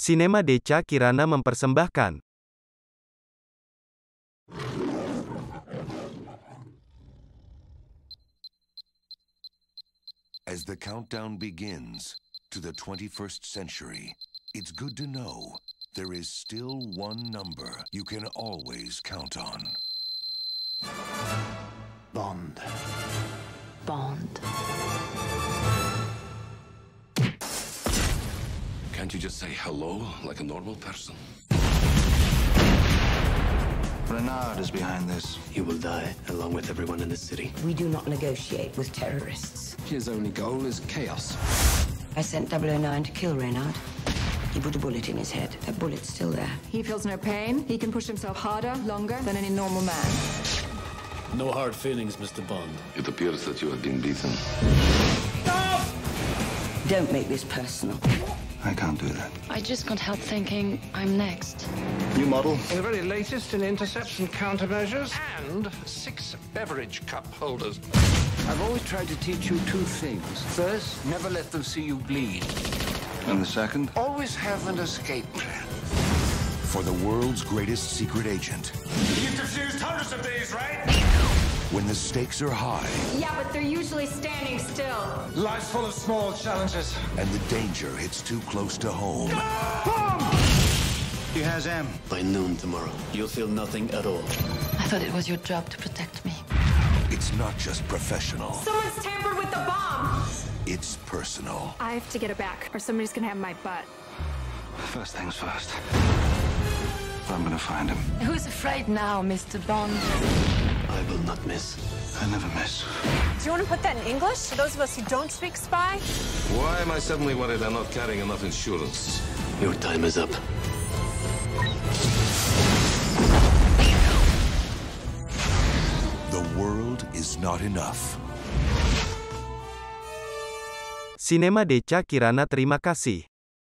Sinema Deca Kirana mempersembahkan As the countdown begins to the 21st century, it's good to know there is still one number you can always count on. Bond. Bond. Can't you just say hello like a normal person? Renard is behind this. He will die along with everyone in the city. We do not negotiate with terrorists. His only goal is chaos. I sent 009 to kill Renard. He put a bullet in his head. That bullet's still there. He feels no pain. He can push himself harder, longer than any normal man. No hard feelings, Mr. Bond. It appears that you have been beaten. Don't make this personal. I can't do that. I just can't help thinking I'm next. New model? The very latest in interception countermeasures and six beverage cup holders. I've always tried to teach you two things. First, never let them see you bleed. And the second? Always have an escape plan. For the world's greatest secret agent, You've diffused hundreds of these, right? When the stakes are high Yeah, but they're usually standing still. Life's full of small challenges. and the danger hits too close to home, He has M. By noon tomorrow, You'll feel nothing at all. I thought it was your job to protect me. it's not just professional, Someone's tampered with the bomb! it's personal. I have to get it back, or somebody's gonna have my butt. First things first. I'm gonna find him. Who's afraid now, Mr. Bond? I will not miss. I never miss. Do you want to put that in English? For those of us who don't speak spy? Why am I suddenly worried I'm not carrying enough insurance? Your time is up. The world is not enough. Sinema Decha Kirana terima kasih.